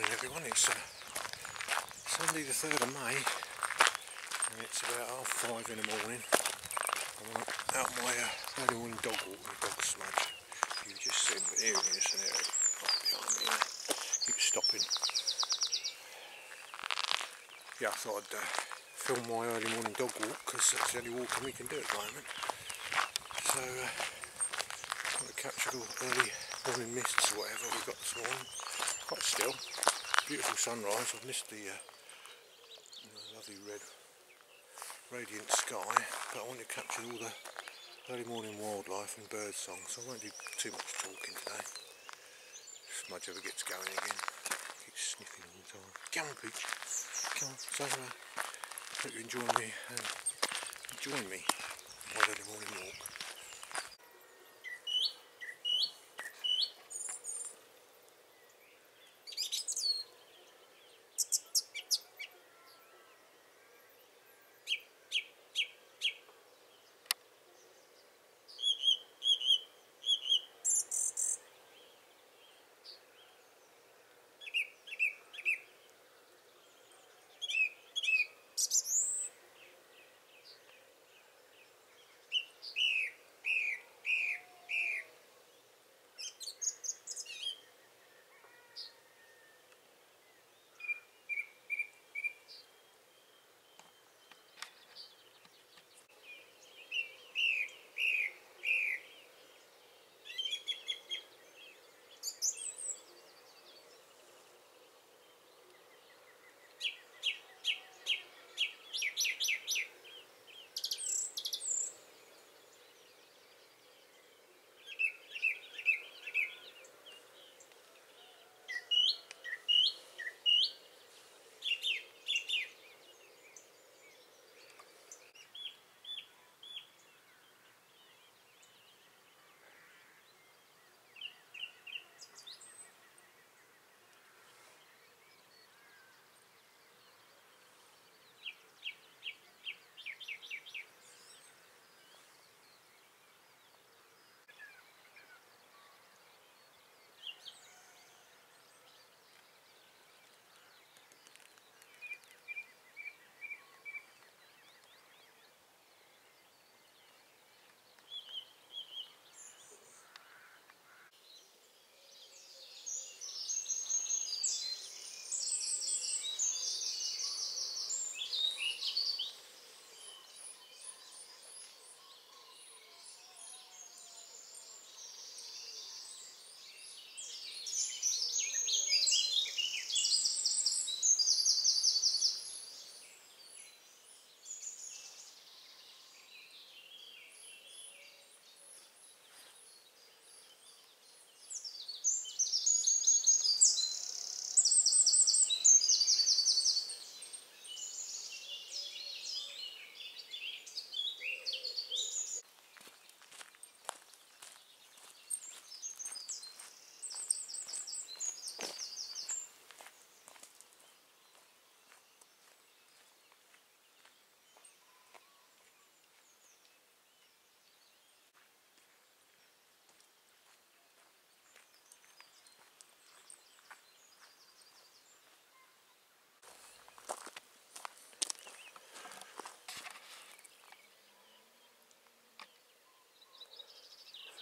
everyone. It's uh, Sunday the 3rd of May and it's about half five in the morning. I'm out my uh, morning dog walk with dog smudge. You just seen, but here it is, there it right behind me. Keeps stopping. Yeah, I thought I'd uh, film my early morning dog walk because that's the only walking we can do at the moment. So, uh, trying to capture the early morning mists or whatever we've got this morning. Quite still. Beautiful sunrise. I've missed the uh, lovely red radiant sky, but I want to capture all the early morning wildlife and bird songs, so I won't do too much talking today. Smudge ever gets going again. Keeps sniffing all the time. Come on, Peach. Come on, say hello. Hope you enjoy me and join me on my early morning walk.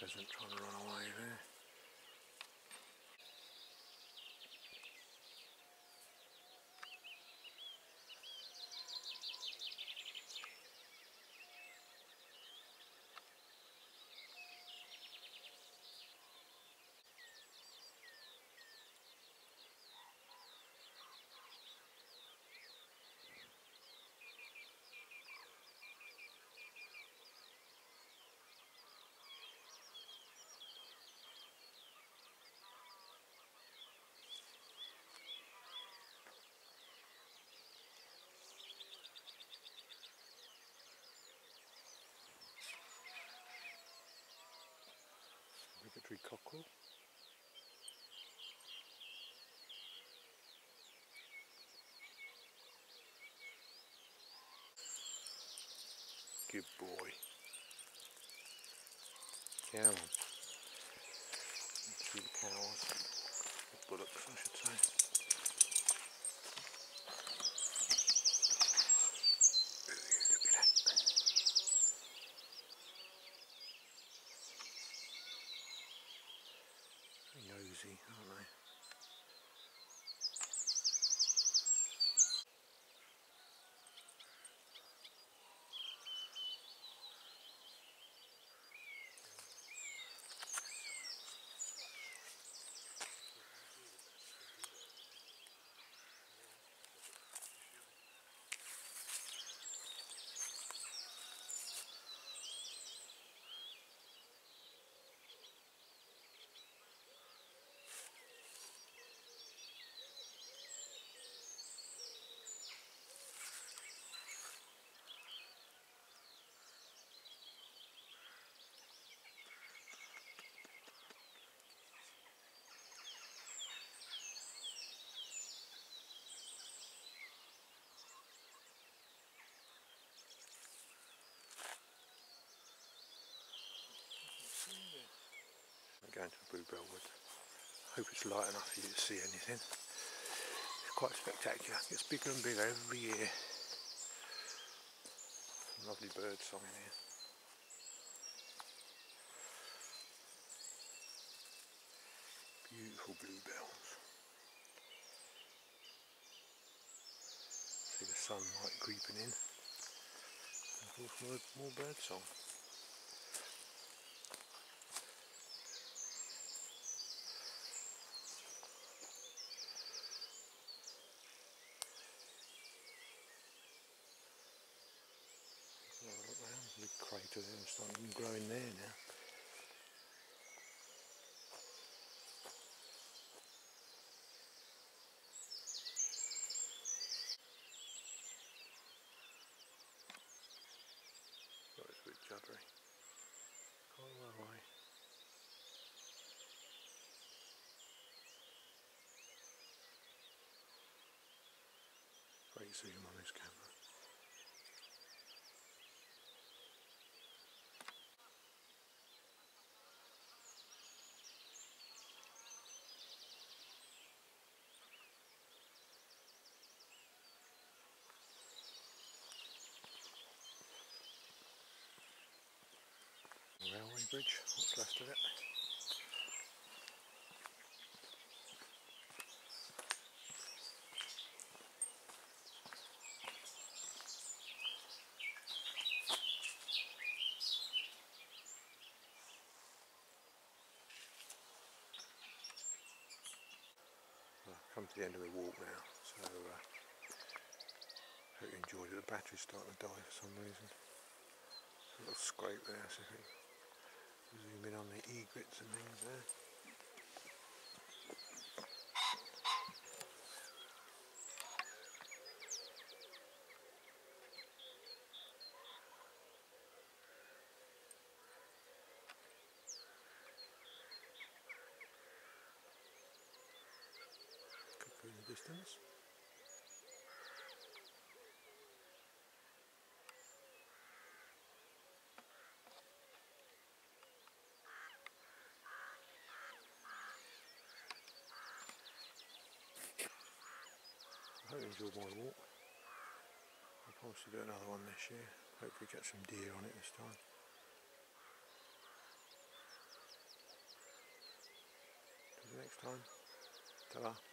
Pheasant trying to run away there. Cockerel. Good boy. Come on. Three cows. Bullocks, I should say. Busy, aren't they? Going to Bluebell Wood. Hope it's light enough for you to see anything. It's quite spectacular. It gets bigger and bigger every year. Some lovely bird song in here. Beautiful bluebells. See the sunlight creeping in. And of course more, more bird song. Starting growing there now. It's a bit juddery. Quite a way away. Great zoom on this Railway bridge, what's left of it. Come to the end of the walk now, so uh, hope you enjoyed it. The battery's starting to die for some reason. A little scrape there, so zoom in on the egrets and things there. Distance. I enjoyed my walk. I'll to do another one this year. Hopefully get some deer on it this time. Till next time. Ta-ra.